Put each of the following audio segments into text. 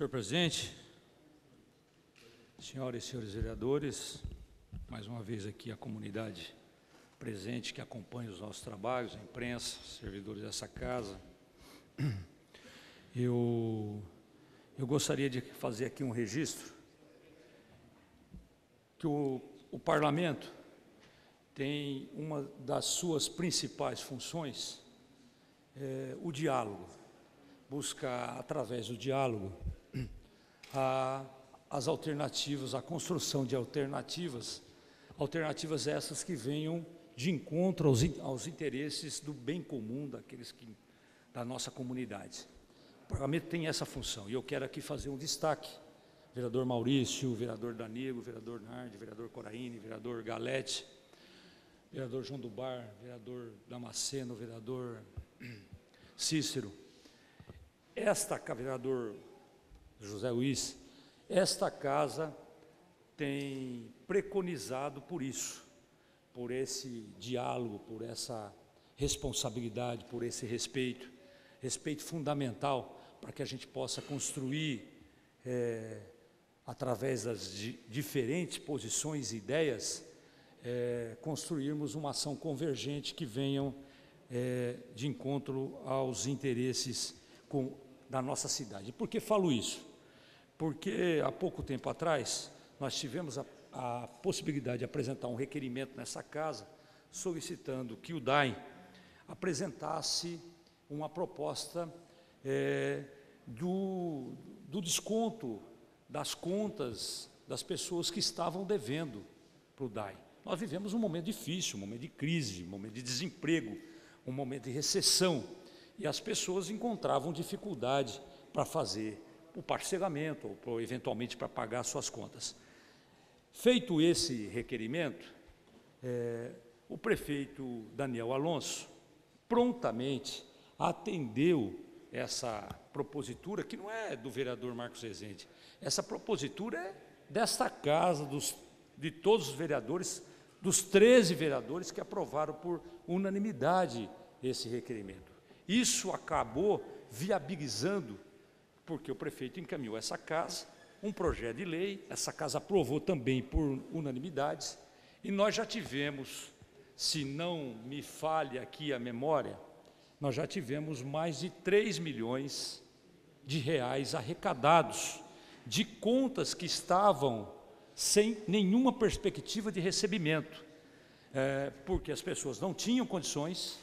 Senhor presidente, senhoras e senhores vereadores, mais uma vez aqui a comunidade presente que acompanha os nossos trabalhos, a imprensa, servidores dessa casa. Eu, eu gostaria de fazer aqui um registro que o, o parlamento tem uma das suas principais funções é, o diálogo, buscar através do diálogo a, as alternativas, a construção de alternativas, alternativas essas que venham de encontro aos, aos interesses do bem comum daqueles que, da nossa comunidade. O parlamento tem essa função e eu quero aqui fazer um destaque. Vereador Maurício, vereador Danilo, vereador Nardi, vereador Coraine, vereador Galete, vereador João do Bar, vereador Damasceno, vereador Cícero. Esta, vereador José Luiz, esta casa tem preconizado por isso, por esse diálogo, por essa responsabilidade, por esse respeito, respeito fundamental para que a gente possa construir, é, através das di diferentes posições e ideias, é, construirmos uma ação convergente que venham é, de encontro aos interesses com, da nossa cidade. Por que falo isso? Porque há pouco tempo atrás nós tivemos a, a possibilidade de apresentar um requerimento nessa casa solicitando que o DAI apresentasse uma proposta é, do, do desconto das contas das pessoas que estavam devendo para o DAI. Nós vivemos um momento difícil, um momento de crise, um momento de desemprego, um momento de recessão, e as pessoas encontravam dificuldade para fazer o parcelamento, ou eventualmente para pagar suas contas. Feito esse requerimento, é, o prefeito Daniel Alonso prontamente atendeu essa propositura, que não é do vereador Marcos Rezende, essa propositura é desta casa, dos, de todos os vereadores, dos 13 vereadores que aprovaram por unanimidade esse requerimento. Isso acabou viabilizando, porque o prefeito encaminhou essa casa, um projeto de lei, essa casa aprovou também por unanimidade, e nós já tivemos, se não me falhe aqui a memória, nós já tivemos mais de 3 milhões de reais arrecadados de contas que estavam sem nenhuma perspectiva de recebimento, é, porque as pessoas não tinham condições,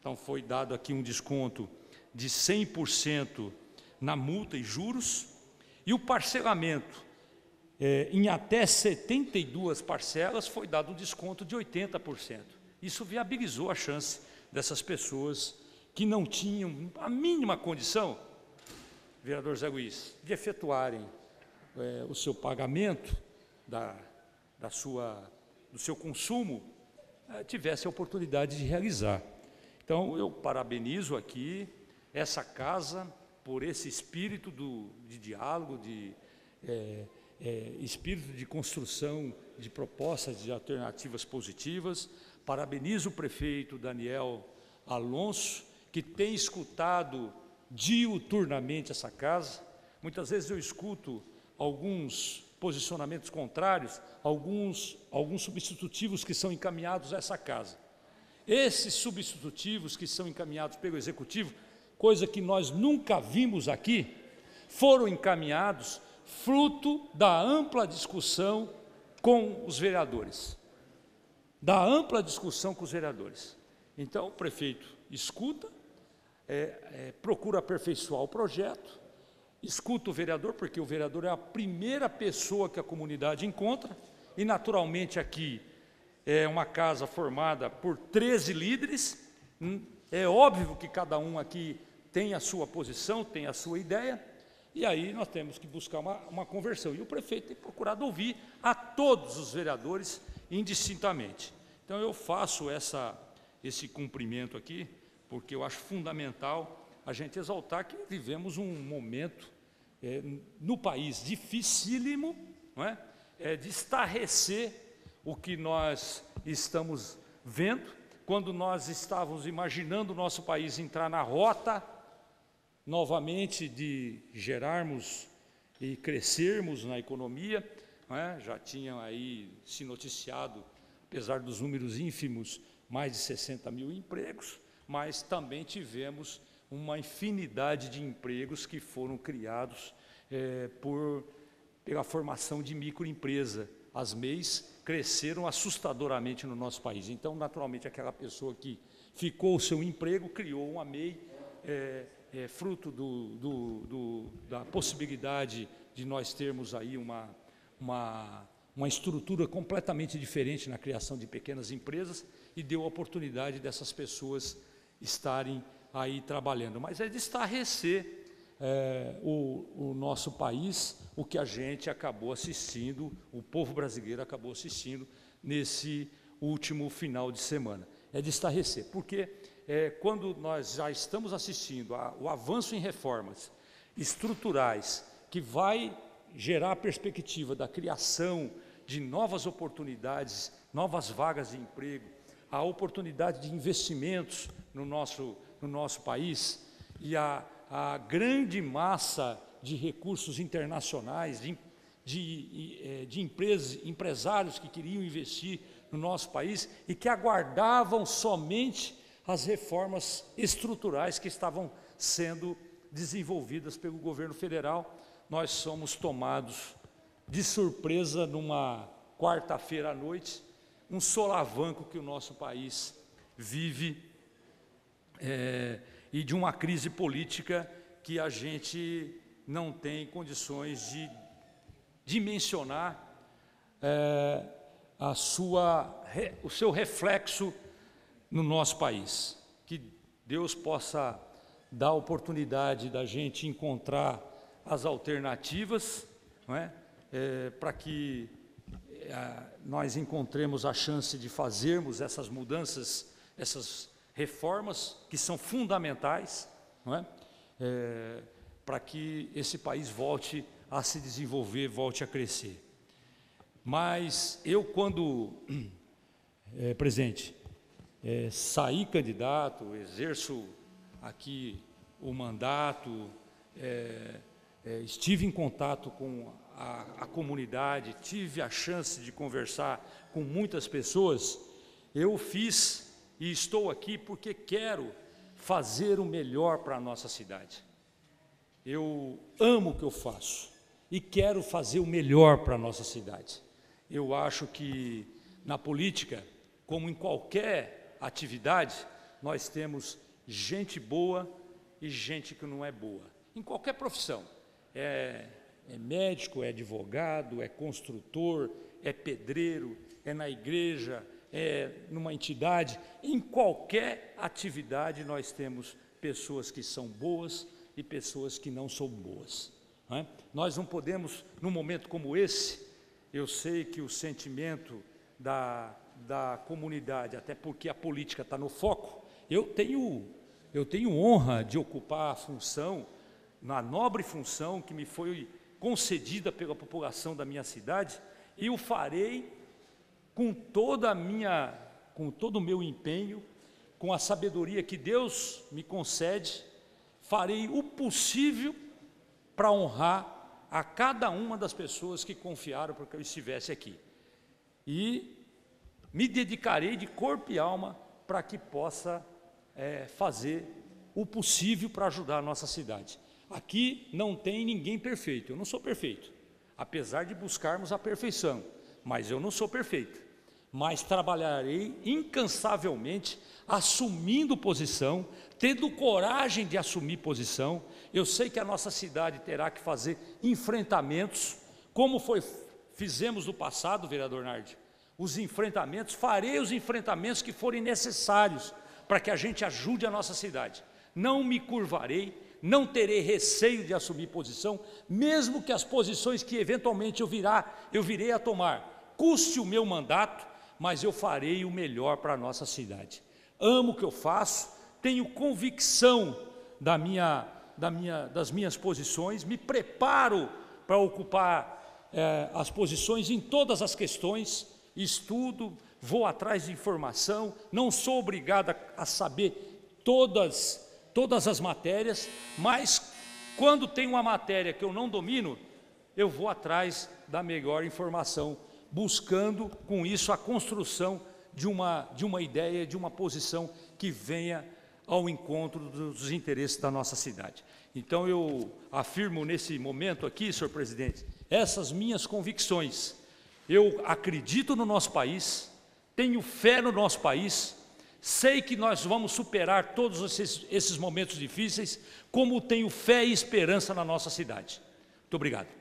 então foi dado aqui um desconto de 100% na multa e juros, e o parcelamento é, em até 72 parcelas foi dado um desconto de 80%. Isso viabilizou a chance dessas pessoas que não tinham a mínima condição, vereador Zé Luiz, de efetuarem é, o seu pagamento da, da sua, do seu consumo, é, tivesse a oportunidade de realizar. Então, eu parabenizo aqui essa casa por esse espírito do, de diálogo, de é, é, espírito de construção de propostas de alternativas positivas. Parabenizo o prefeito Daniel Alonso, que tem escutado diuturnamente essa casa. Muitas vezes eu escuto alguns posicionamentos contrários, alguns, alguns substitutivos que são encaminhados a essa casa. Esses substitutivos que são encaminhados pelo Executivo, coisa que nós nunca vimos aqui, foram encaminhados fruto da ampla discussão com os vereadores. Da ampla discussão com os vereadores. Então, o prefeito escuta, é, é, procura aperfeiçoar o projeto, escuta o vereador, porque o vereador é a primeira pessoa que a comunidade encontra, e naturalmente aqui é uma casa formada por 13 líderes, hum, é óbvio que cada um aqui tem a sua posição, tem a sua ideia, e aí nós temos que buscar uma, uma conversão. E o prefeito tem procurado ouvir a todos os vereadores indistintamente. Então eu faço essa, esse cumprimento aqui, porque eu acho fundamental a gente exaltar que vivemos um momento é, no país dificílimo, não é? É, de estarrecer o que nós estamos vendo, quando nós estávamos imaginando o nosso país entrar na rota novamente de gerarmos e crescermos na economia, é? já tinha aí se noticiado, apesar dos números ínfimos, mais de 60 mil empregos, mas também tivemos uma infinidade de empregos que foram criados é, por, pela formação de microempresa. As MEIs cresceram assustadoramente no nosso país. Então, naturalmente, aquela pessoa que ficou o seu emprego criou uma MEI, é, é, fruto do, do, do, da possibilidade de nós termos aí uma, uma, uma estrutura completamente diferente na criação de pequenas empresas e deu a oportunidade dessas pessoas estarem aí trabalhando. Mas é de estarrecer é, o, o nosso país, o que a gente acabou assistindo, o povo brasileiro acabou assistindo nesse último final de semana. É de estarrecer, porque é, quando nós já estamos assistindo ao avanço em reformas estruturais, que vai gerar a perspectiva da criação de novas oportunidades, novas vagas de emprego, a oportunidade de investimentos no nosso, no nosso país e a, a grande massa de recursos internacionais, de, de, eh, de empresas, empresários que queriam investir no nosso país e que aguardavam somente as reformas estruturais que estavam sendo desenvolvidas pelo governo federal. Nós somos tomados de surpresa numa quarta-feira à noite, um solavanco que o nosso país vive é, e de uma crise política que a gente não tem condições de dimensionar é, a sua, o seu reflexo no nosso país. Que Deus possa dar a oportunidade da gente encontrar as alternativas, é? é para que é, nós encontremos a chance de fazermos essas mudanças, essas reformas que são fundamentais é? é para que esse país volte a se desenvolver, volte a crescer. Mas eu, quando, é, presente, é, saí candidato, exerço aqui o mandato, é, é, estive em contato com a, a, comunidade, tive a chance de conversar com muitas pessoas, eu fiz e estou aqui porque quero fazer o melhor para a nossa cidade. Eu amo o que eu faço e quero fazer o melhor para a nossa cidade. Eu acho que na política, como em qualquer atividade, nós temos gente boa e gente que não é boa. Em qualquer profissão. É, é médico, é advogado, é construtor, é pedreiro, é na igreja, é, numa entidade, em qualquer atividade nós temos pessoas que são boas e pessoas que não são boas. Não é? Nós não podemos, num momento como esse, eu sei que o sentimento da, da comunidade, até porque a política está no foco, eu tenho, eu tenho honra de ocupar a função, na nobre função que me foi concedida pela população da minha cidade, e o farei com toda a minha, com todo o meu empenho, com a sabedoria que Deus me concede, farei o possível para honrar a cada uma das pessoas que confiaram para que eu estivesse aqui. E me dedicarei de corpo e alma para que possa é, fazer o possível para ajudar a nossa cidade. Aqui não tem ninguém perfeito, eu não sou perfeito, apesar de buscarmos a perfeição, mas eu não sou perfeito mas trabalharei incansavelmente, assumindo posição, tendo coragem de assumir posição. Eu sei que a nossa cidade terá que fazer enfrentamentos, como foi fizemos no passado, vereador Nardi. Os enfrentamentos, farei os enfrentamentos que forem necessários para que a gente ajude a nossa cidade. Não me curvarei, não terei receio de assumir posição, mesmo que as posições que eventualmente eu virá, eu virei a tomar, custe o meu mandato, mas eu farei o melhor para a nossa cidade. Amo o que eu faço, tenho convicção da minha, da minha, das minhas posições, me preparo para ocupar é, as posições em todas as questões, estudo, vou atrás de informação, não sou obrigado a, a saber todas, todas as matérias, mas quando tem uma matéria que eu não domino, eu vou atrás da melhor informação, buscando com isso a construção de uma, de uma ideia, de uma posição que venha ao encontro dos interesses da nossa cidade. Então eu afirmo nesse momento aqui, senhor presidente, essas minhas convicções. Eu acredito no nosso país, tenho fé no nosso país, sei que nós vamos superar todos esses, esses momentos difíceis, como tenho fé e esperança na nossa cidade. Muito obrigado.